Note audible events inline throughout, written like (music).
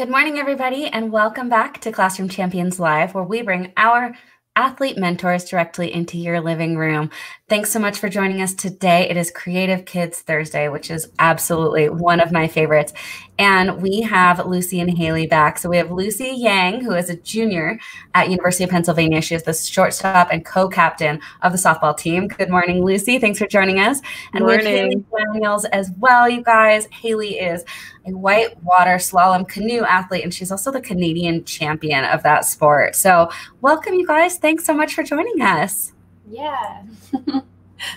Good morning, everybody, and welcome back to Classroom Champions Live, where we bring our athlete mentors directly into your living room. Thanks so much for joining us today. It is Creative Kids Thursday, which is absolutely one of my favorites. And we have Lucy and Haley back. So we have Lucy Yang, who is a junior at University of Pennsylvania. She is the shortstop and co-captain of the softball team. Good morning, Lucy. Thanks for joining us. And morning. we have Haley Daniels as well, you guys. Haley is a white water slalom canoe athlete, and she's also the Canadian champion of that sport. So welcome, you guys. Thanks so much for joining us. Yeah. (laughs)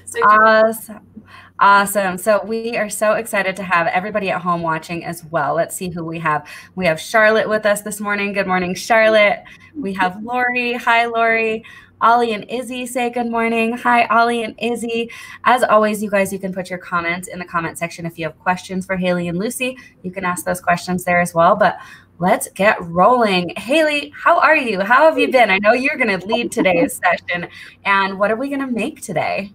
so awesome. Awesome. So we are so excited to have everybody at home watching as well. Let's see who we have. We have Charlotte with us this morning. Good morning, Charlotte. We have Lori. Hi, Lori. Ollie and Izzy say good morning. Hi, Ollie and Izzy. As always, you guys, you can put your comments in the comment section if you have questions for Haley and Lucy. You can ask those questions there as well. But let's get rolling. Haley, how are you? How have you been? I know you're going to lead today's (laughs) session. And what are we going to make today?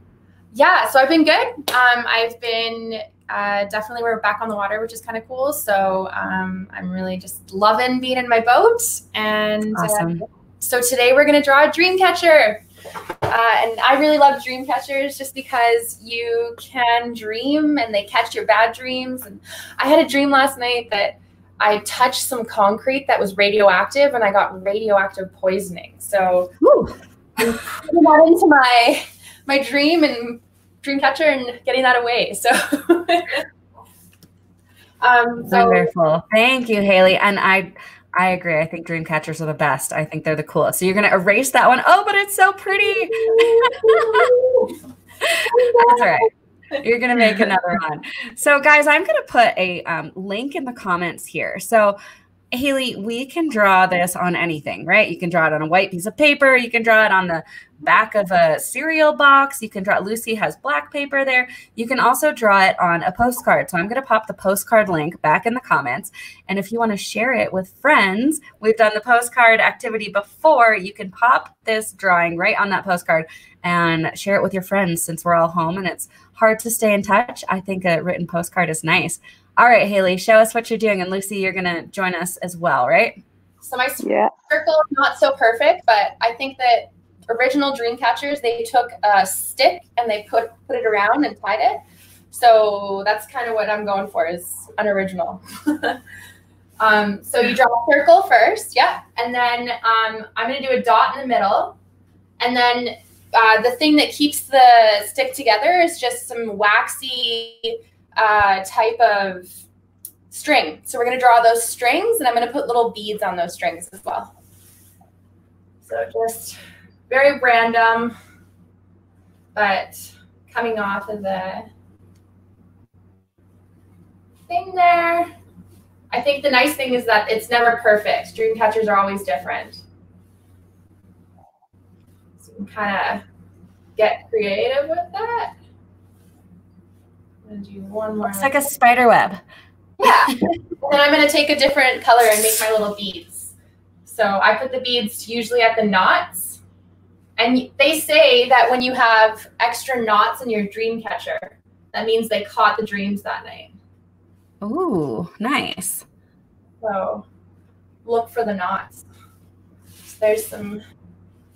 Yeah, so I've been good. Um, I've been uh, definitely we're back on the water, which is kind of cool. So um, I'm really just loving being in my boat. And uh, awesome. uh, so today we're going to draw a dream catcher. Uh, and I really love dream catchers just because you can dream and they catch your bad dreams. And I had a dream last night that I touched some concrete that was radioactive and I got radioactive poisoning. So I'm putting that into my my dream and dream catcher and getting that away. So (laughs) um so, wonderful. Thank you, Haley. And I I agree. I think dream catchers are the best. I think they're the coolest. So you're going to erase that one. Oh, but it's so pretty. (laughs) (laughs) That's all right. You're going to make another one. So, guys, I'm going to put a um, link in the comments here. So, Haley, we can draw this on anything, right? You can draw it on a white piece of paper. You can draw it on the back of a cereal box. You can draw, Lucy has black paper there. You can also draw it on a postcard. So I'm going to pop the postcard link back in the comments. And if you want to share it with friends, we've done the postcard activity before. You can pop this drawing right on that postcard and share it with your friends since we're all home and it's hard to stay in touch. I think a written postcard is nice. All right, Haley, show us what you're doing. And Lucy, you're going to join us as well, right? So my yeah. circle is not so perfect, but I think that original dream catchers, they took a stick and they put, put it around and tied it. So that's kind of what I'm going for is unoriginal. (laughs) um, so you draw a circle first, yeah. And then um, I'm going to do a dot in the middle. And then uh, the thing that keeps the stick together is just some waxy uh, type of string. So we're going to draw those strings, and I'm going to put little beads on those strings as well. So just very random, but coming off of the thing there. I think the nice thing is that it's never perfect. Dream catchers are always different. So you can kind of get creative with that gonna do one more. It's like a spider web. Yeah. and (laughs) then I'm gonna take a different color and make my little beads. So I put the beads usually at the knots. And they say that when you have extra knots in your dream catcher, that means they caught the dreams that night. Ooh, nice. So look for the knots. So there's some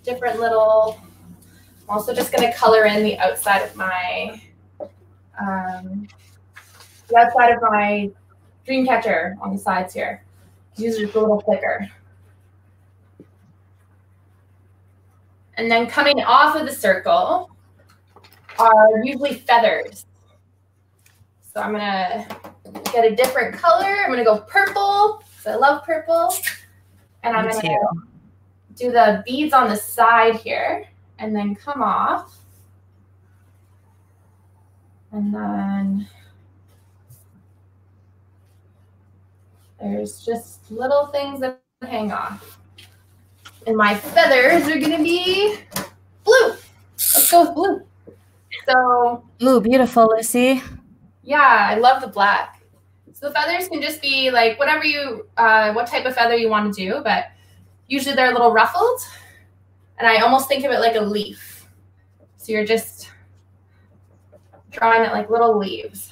different little, I'm also just gonna color in the outside of my um, the outside of my dream catcher on the sides here. These are a little thicker. And then coming off of the circle are usually feathers. So I'm gonna get a different color. I'm gonna go purple, because I love purple. And I'm Me gonna too. do the beads on the side here and then come off. And then there's just little things that hang off. And my feathers are gonna be blue. Let's go with blue. So Ooh, beautiful, Lucy. Yeah, I love the black. So the feathers can just be like whatever you uh, what type of feather you want to do, but usually they're a little ruffled. And I almost think of it like a leaf. So you're just drawing it like little leaves.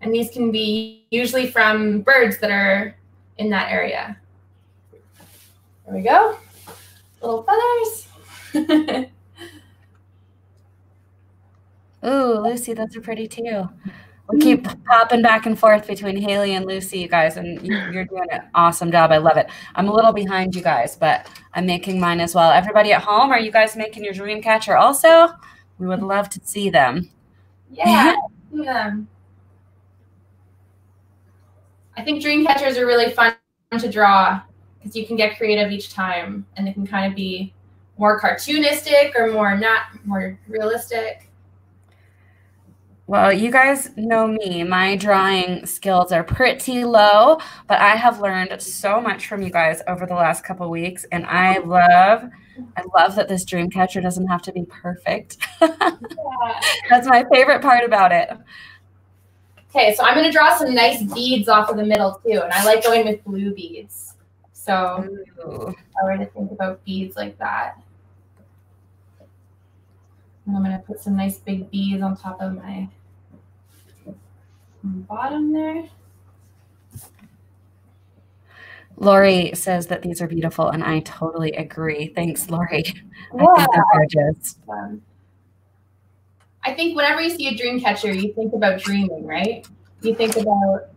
And these can be usually from birds that are in that area. There we go. Little feathers. (laughs) Ooh, Lucy, those are pretty too. We keep popping back and forth between Haley and Lucy, you guys, and you're doing an awesome job. I love it. I'm a little behind you guys, but I'm making mine as well. Everybody at home, are you guys making your dream catcher also? We would love to see them. Yeah, (laughs) yeah. I think dream catchers are really fun to draw because you can get creative each time, and they can kind of be more cartoonistic or more not more realistic. Well, you guys know me. My drawing skills are pretty low, but I have learned so much from you guys over the last couple weeks, and I love, I love that this dream catcher doesn't have to be perfect. Yeah. (laughs) That's my favorite part about it. Okay, so I'm going to draw some nice beads off of the middle too, and I like going with blue beads. So Ooh. I were to think about beads like that. And I'm going to put some nice big beads on top of my bottom there. Lori says that these are beautiful, and I totally agree. Thanks, Lori. Yeah. I think they're gorgeous. Um, I think whenever you see a dream catcher, you think about dreaming, right? You think about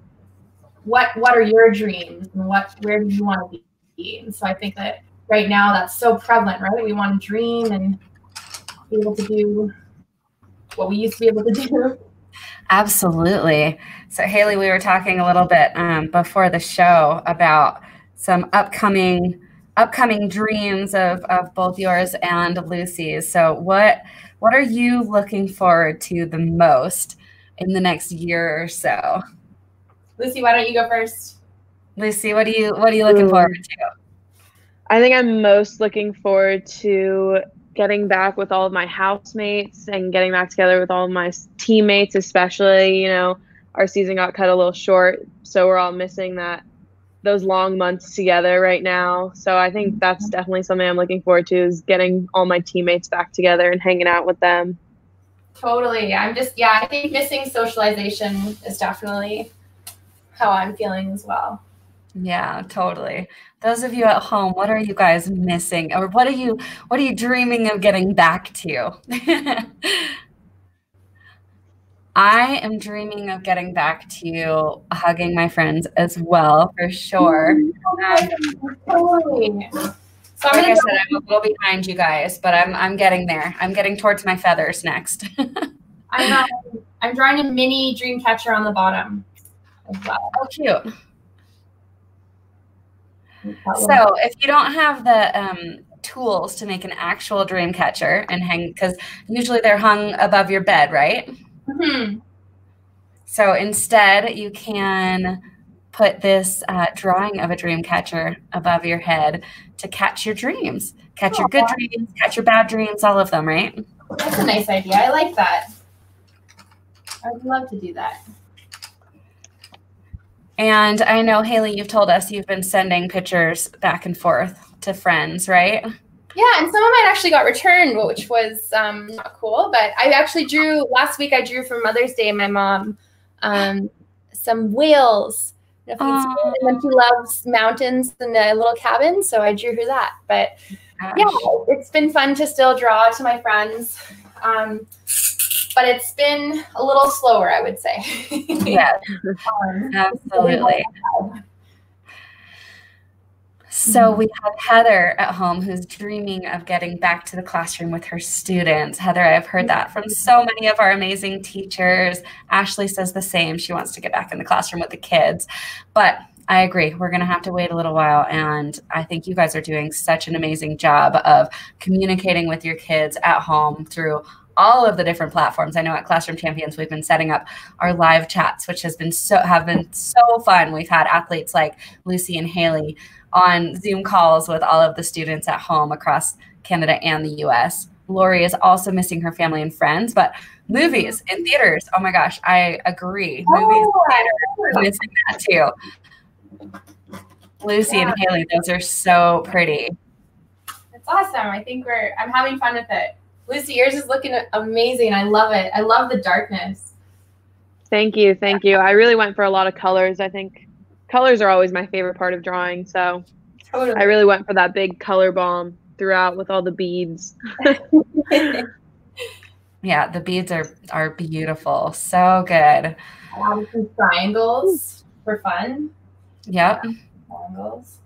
what what are your dreams and what where do you want to be? And so I think that right now that's so prevalent, right? We want to dream and be able to do what we used to be able to do. Absolutely. So, Haley, we were talking a little bit um, before the show about some upcoming upcoming dreams of, of both yours and Lucy's. So, what what are you looking forward to the most in the next year or so? Lucy, why don't you go first? Lucy, what are you what are you looking forward to? I think I'm most looking forward to getting back with all of my housemates and getting back together with all of my teammates, especially, you know, our season got cut a little short, so we're all missing that those long months together right now. So I think mm-hmm. that's definitely something I'm looking forward to is getting all my teammates back together and hanging out with them. Totally. I'm just yeah, I think missing socialization is definitely how I'm feeling as well. Yeah, totally. Those of you at home, what are you guys missing or what are you what are you dreaming of getting back to? (laughs) I am dreaming of getting back to hugging my friends as well, for sure. Um, totally. So like I said, I'm a little behind you guys, but I'm I'm getting there. I'm getting towards my feathers next. I'm uh, I'm drawing a mini dream catcher on the bottom as well. (laughs) Oh, cute. So if you don't have the um, tools to make an actual dream catcher and hang, because usually they're hung above your bed, right? Mm-hmm. So instead, you can put this uh, drawing of a dream catcher above your head to catch your dreams, catch your good dreams, catch your bad dreams, all of them, right? That's a nice idea. I like that. I would love to do that. And I know, Haley, you've told us you've been sending pictures back and forth to friends, right? Yeah, and some of mine actually got returned, which was um, not cool. But I actually drew last week. I drew for Mother's Day my mom um, some whales. And then she loves mountains and a little cabin, so I drew her that. But Gosh. yeah, it's been fun to still draw to my friends. Um, but it's been a little slower, I would say. (laughs) yeah, (laughs) um, absolutely. So we have Heather at home who's dreaming of getting back to the classroom with her students. Heather, I've heard that from so many of our amazing teachers. Ashley says the same. She wants to get back in the classroom with the kids. But I agree. We're going to have to wait a little while. And I think you guys are doing such an amazing job of communicating with your kids at home through all of the different platforms. I know at Classroom Champions we've been setting up our live chats, which has been so have been so fun. We've had athletes like Lucy and Haley on Zoom calls with all of the students at home across Canada and the US. Lori is also missing her family and friends, but movies in theaters. Oh my gosh, I agree. Oh, movies oh, in theaters, missing that too. Lucy yeah. and Haley, those are so pretty. It's awesome. I think we're I'm having fun with it. Lucy, yours is looking amazing. I love it. I love the darkness. Thank you, thank you. I really went for a lot of colors. I think colors are always my favorite part of drawing, so totally. I really went for that big color bomb throughout with all the beads. (laughs) yeah, the beads are are beautiful. So good. Um, some triangles for fun. Yep. Yeah, triangles.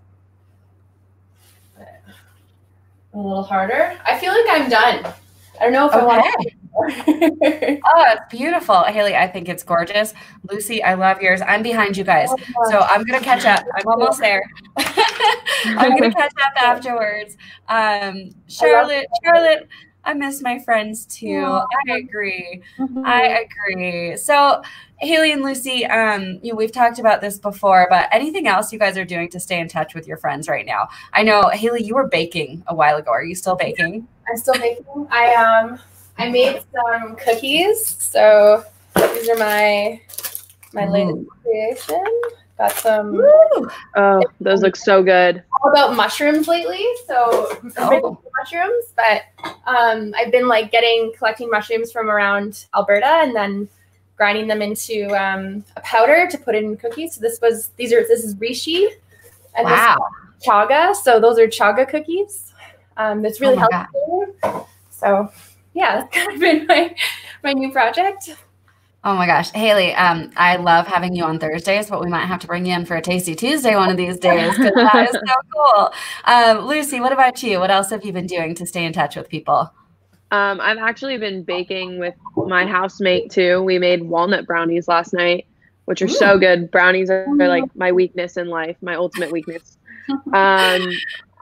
A little harder. I feel like I'm done. I don't know if okay. I want to oh, it's beautiful. Haley, I think it's gorgeous. Lucy, I love yours. I'm behind you guys. Oh, so I'm going to catch up. I'm almost there. (laughs) I'm going to catch up afterwards. Um, Charlotte, Charlotte, I miss my friends too. I agree. Mm-hmm. I agree. So, Haley and Lucy, um, you know, we've talked about this before, but anything else you guys are doing to stay in touch with your friends right now? I know, Haley, you were baking a while ago. Are you still baking? I'm still baking. I um I made some cookies. So these are my my latest creation. Got some. Oh, those look so good. All about mushrooms lately. So oh. mushrooms, but um, I've been like getting collecting mushrooms from around Alberta and then grinding them into um, a powder to put in cookies. So this was these are this is reishi and wow. this chaga. So those are chaga cookies. Um, that's really oh healthy. So yeah, (laughs) that's kind of been my my new project. Oh my gosh, Haley, um, I love having you on Thursdays, but we might have to bring you in for a Tasty Tuesday one of these days because that is so (laughs) cool. Um, Lucy, what about you? What else have you been doing to stay in touch with people? Um, I've actually been baking with my housemate too. We made walnut brownies last night, which are Ooh. so good. Brownies are, are, like my weakness in life, my ultimate weakness. Um,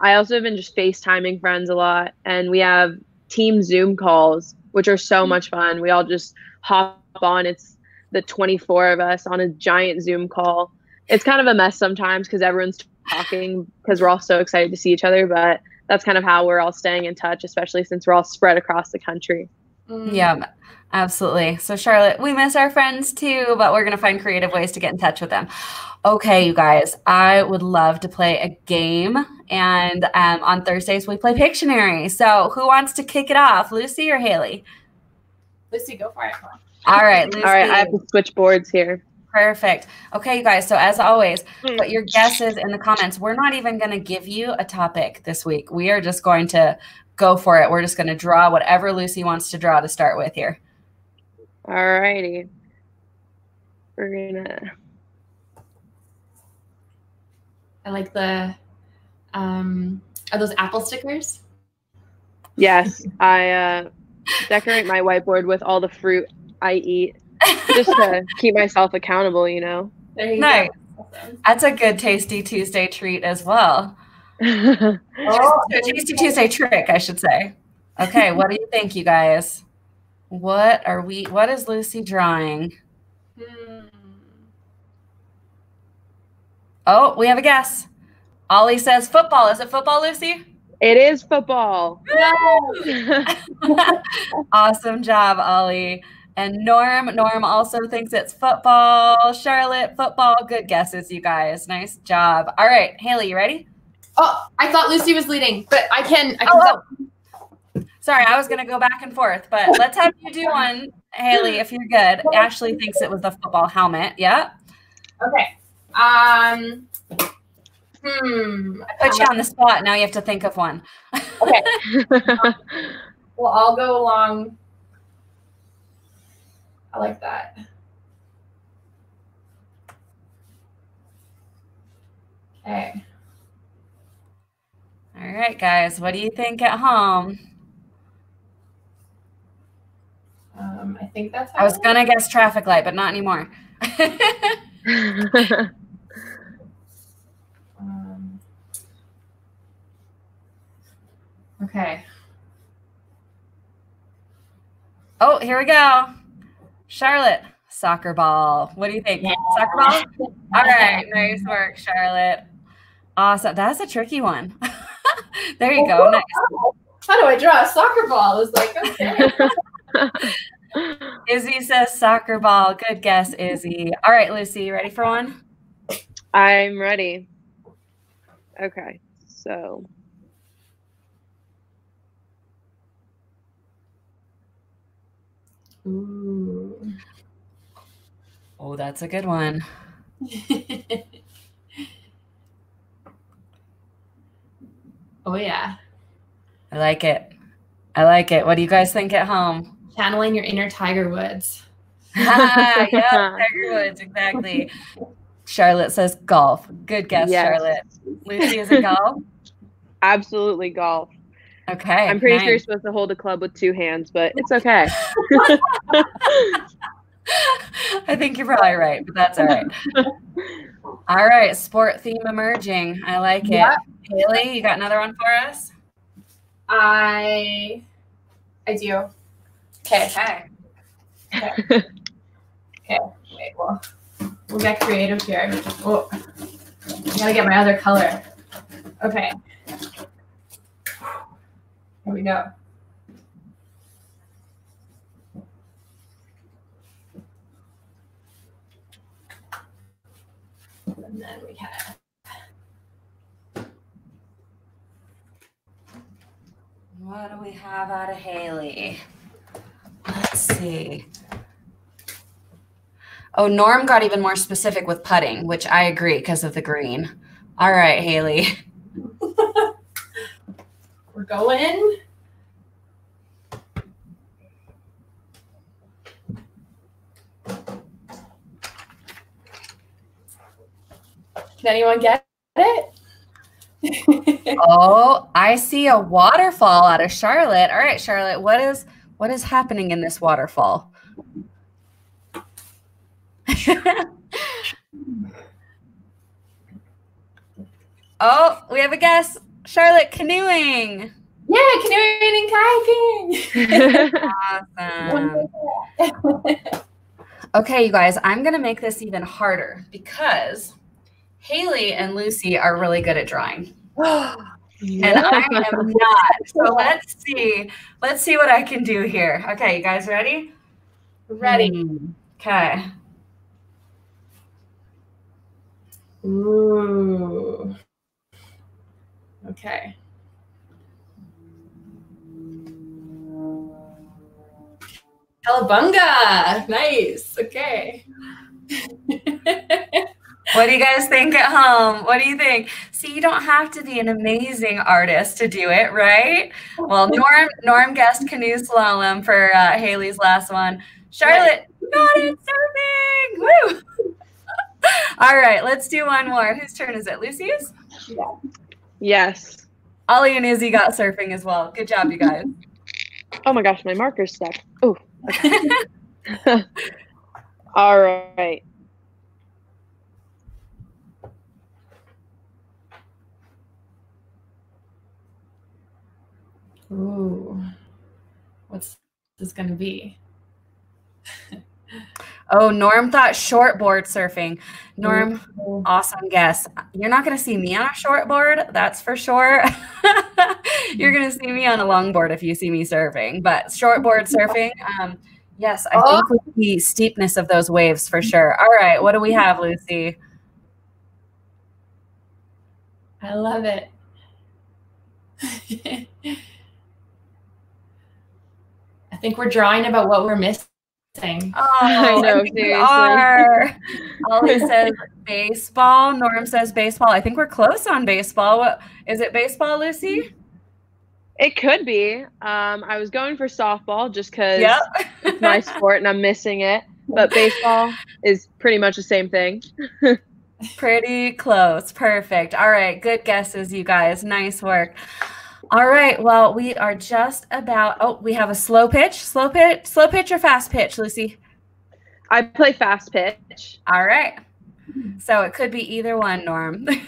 I also have been just FaceTiming friends a lot, and we have team Zoom calls, which are so much fun. We all just hop on. It's the 24 of us on a giant Zoom call. It's kind of a mess sometimes because everyone's talking because we're all so excited to see each other, but that's kind of how we're all staying in touch, especially since we're all spread across the country. Mm. Yeah, absolutely. So, Charlotte, we miss our friends too, but we're going to find creative ways to get in touch with them. Okay, you guys, I would love to play a game. And um, on Thursdays, we play Pictionary. So, who wants to kick it off, Lucy or Haley? Lucy, go for it. All right, Lucy. (laughs) All right, I have to switch boards here. Perfect. Okay, you guys. So as always, put your guesses in the comments. We're not even going to give you a topic this week. We are just going to go for it. We're just going to draw whatever Lucy wants to draw to start with here. All righty. We're gonna. I like the. Um, are those apple stickers? Yes, I uh, decorate my whiteboard with all the fruit I eat, just to (laughs) keep myself accountable. You know. There you nice. go. That's a good tasty Tuesday treat as well. (laughs) oh, Tasty Tuesday trick, I should say. Okay, what do you think, you guys? What are we? What is Lucy drawing? Hmm. Oh, we have a guess. Ollie says football. Is it football, Lucy? It is football. (laughs) awesome job, Ollie. And Norm, Norm also thinks it's football. Charlotte, football. Good guesses, you guys. Nice job. All right, Haley, you ready? Oh, I thought Lucy was leading, but I can. I can oh, oh. Sorry, I was going to go back and forth, but (laughs) let's have you do one, Haley, if you're good. Ashley thinks it was the football helmet. Yeah. Okay. Um. Hmm. I put you on the spot. Now you have to think of one. okay. um, (laughs) (laughs) well, I'll go along. I like that. Okay. All right, guys, what do you think at home? Um, I think that's. I was gonna guess traffic light, but not anymore. (laughs) um, okay. Oh, here we go. Charlotte, soccer ball. What do you think? Yeah. Soccer ball? (laughs) All right, nice work, Charlotte. Awesome. That's a tricky one. (laughs) there you go. Nice. How do I draw a soccer ball? It's like, okay. Izzy says soccer ball. Good guess, Izzy. All right, Lucy, ready for one? I'm ready. Okay, so. Ooh. Oh, that's a good one. (laughs) oh yeah. I like it. I like it. What do you guys think at home? Channeling your inner Tiger Woods. (laughs) ah, yeah, (laughs) Tiger Woods, exactly. Charlotte says golf. Good guess, yes. Charlotte. Lucy, is it golf? (laughs) Absolutely golf. Okay. I'm pretty nice. sure you're supposed to hold a club with two hands, but it's okay. I think you're probably right, but that's all right. all right, sport theme emerging. I like it. Yep. Haley, you got another one for us? I I do. Okay. Okay. Okay. okay. Wait, well, we'll get creative here. Oh, I gotta get my other color. Okay. Here we go. And then we have What do we have out of Haley? Let's see. Oh, Norm got even more specific with putting, which I agree because of the green. All right, Haley. (laughs) We're going. Can anyone get it? (laughs) oh, I see a waterfall out of Charlotte. All right, Charlotte, what is what is happening in this waterfall? (laughs) oh, we have a guest. Charlotte canoeing. Yeah, canoeing and kayaking. (laughs) awesome. okay, you guys, I'm going to make this even harder because Haley and Lucy are really good at drawing. (gasps) (gasps) And I am (laughs) not. So let's see. Let's see what I can do here. Okay, you guys ready? Ready. Mm, okay. Ooh. Okay. Calabunga. Nice. Okay. (laughs) what do you guys think at home? What do you think? See, you don't have to be an amazing artist to do it, right? Well, (laughs) Norm Norm guessed canoe slalom for uh, Haley's last one. Charlotte got it surfing. Woo! (laughs) All right, let's do one more. Whose turn is it? Lucy's? Yeah. Yes. Ollie and Izzy got surfing as well. Good job, you guys. Oh my gosh, my marker's stuck. Oh. Okay. (laughs) All right. Ooh. What's this going to be? (laughs) Oh, Norm thought shortboard surfing. Norm, Ooh. awesome guess. You're not going to see me on a shortboard, that's for sure. (laughs) You're going to see me on a longboard if you see me surfing. But shortboard surfing, um, yes, I oh. think the steepness of those waves for sure. All right, what do we have, Lucy? I love it. (laughs) I think we're drawing about what we're missing. (laughs) Oh, I know. We are. (laughs) Ollie says baseball. Norm says baseball. I think we're close on baseball. What is it? Baseball, Lucy? It could be. Um, I was going for softball just because yep. it's my sport and I'm missing it. But (laughs) baseball is pretty much the same thing. pretty close. Perfect. All right. Good guesses, you guys. Nice work. All right. Well, we are just about. Oh, we have a slow pitch. Slow pitch. Slow pitch or fast pitch, Lucy? I play fast pitch. All right. So it could be either one, Norm. (laughs)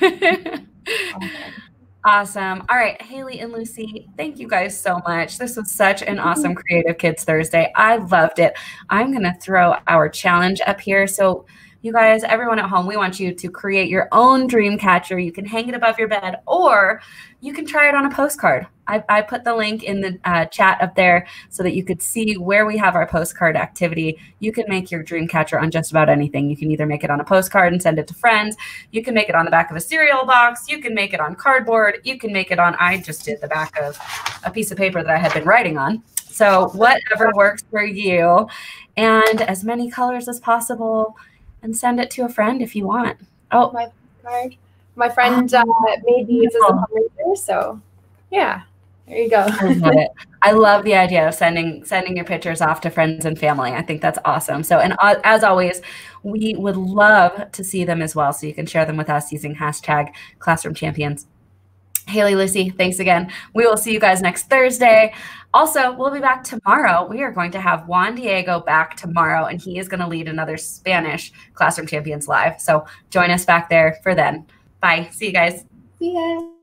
Awesome. All right, Haley and Lucy, thank you guys so much. This was such an awesome Creative Kids Thursday. I loved it. I'm going to throw our challenge up here. So you guys, everyone at home, we want you to create your own dream catcher. You can hang it above your bed or you can try it on a postcard. I, I put the link in the uh, chat up there so that you could see where we have our postcard activity. You can make your dream catcher on just about anything. You can either make it on a postcard and send it to friends. You can make it on the back of a cereal box. You can make it on cardboard. You can make it on, I just did the back of a piece of paper that I had been writing on. So whatever works for you and as many colors as possible and send it to a friend if you want. Oh, my card. My friend uh, made these as a fundraiser, so yeah. There you go. I love it. I love the idea of sending sending your pictures off to friends and family. I think that's awesome. So, and uh, as always, we would love to see them as well. So you can share them with us using hashtag Classroom Champions. Haley, Lucy, thanks again. We will see you guys next Thursday. Also, we'll be back tomorrow. We are going to have Juan Diego back tomorrow, and he is going to lead another Spanish Classroom Champions Live. So join us back there for then. Bye. See you guys. See ya.